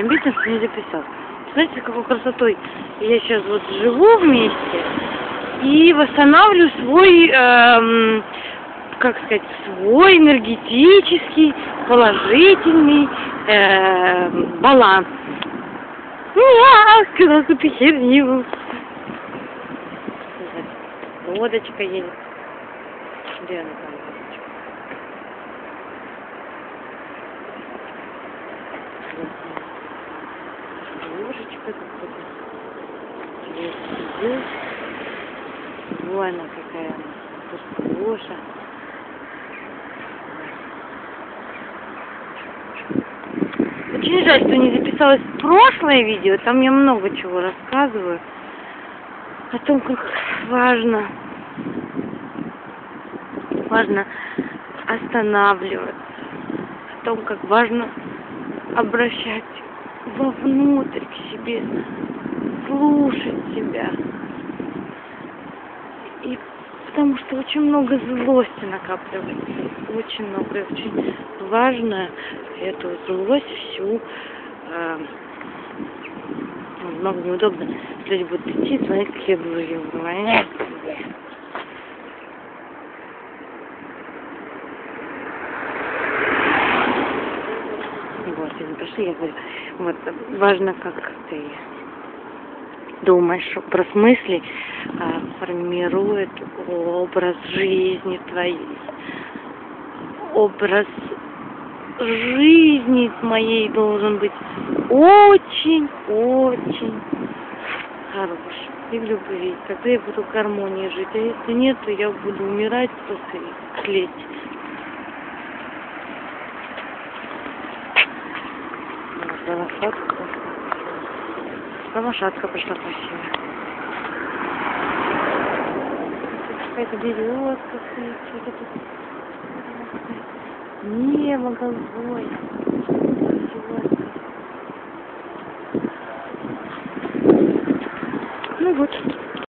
обидно, что не записал. Знаете, какой красотой я сейчас вот живу вместе и восстанавливаю свой, эм, как сказать, свой энергетический, положительный эм, баланс. Сказал, ты херню. Лодочка едет. Где она там? лодочка? Лес. Вон она какая. Пустоша. Очень жаль, что не записалось прошлое видео. Там я много чего рассказываю. О том, как важно важно останавливаться, о том, как важно обращать вовнутрь к себе, слушать себя. И потому что очень много злости накапливается, очень много, и очень важно эту злость всю э, много неудобно. Люди будут идти смотреть, как я. Понимаете? Вот, они пошли, я говорю, вот, важно, как ты думаешь про смысли, а, формирует образ жизни твоей. Образ жизни моей должен быть очень-очень хороший. И в любви. Тогда я буду в гармонии жить. А если нет, то я буду умирать просто и тлеть. Вот, лошадка. А лошадка пришла красивая. Какая-то березка стоит, что-то тут. Небо голубое. Ну вот.